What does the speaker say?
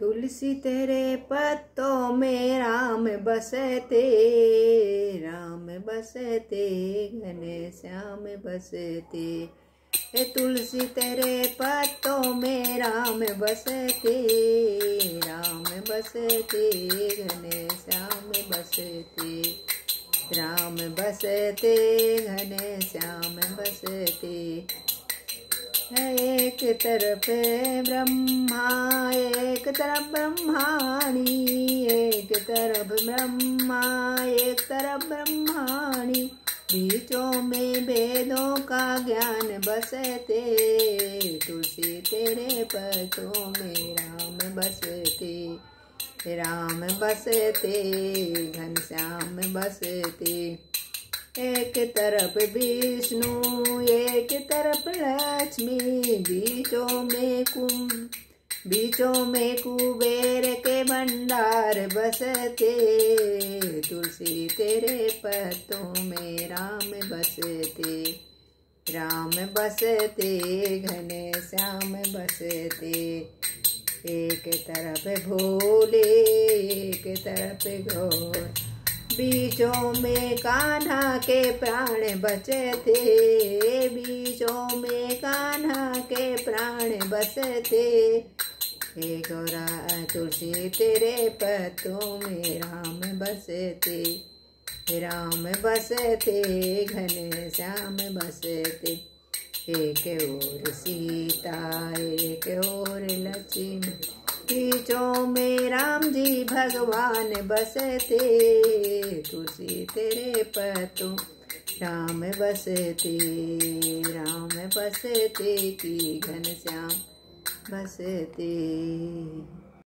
तुलसी तेरे पत्तों में राम बसते राम बसते घने श्याम बसते। हे तुलसी तेरे पत्तों में राम बसते राम बसते घने श्याम बसते। राम बसते घने श्याम बसते। एक तरफ़ ब्रह्मा एक तरफ़ ब्रह्माणी एक तरफ़ ब्रह्मा एक तरफ़ ब्रह्माणी बीचों में वेदों का ज्ञान बसते, तुलसी तेरे पथों में राम बसते। राम बसते घनश्याम बसते। एक तरफ़ विष्णु, एक तरफ़ लक्ष्मी, बीचों में कुम बीचों में कुबेर के भंडार बसते। तुलसी तेरे पत्तों में राम बसते राम बसते, घने श्याम बसते। एक तरफ़ भोले, एक तरफ़ घोर बीचों में कान्हा के प्राण बचे थे। बीचों में कान्हा के प्राण बसे थे। हे गौरा तुलसी, तेरे पत्तों में राम बसे थे। राम बसे थे, घने श्याम बसे थे। एक और सीता, एक और लक्ष्मी। बीचों में राम जी भगवान बसते, तुलसी तेरे पतों राम बसते राम बसते, की घन श्याम बसते।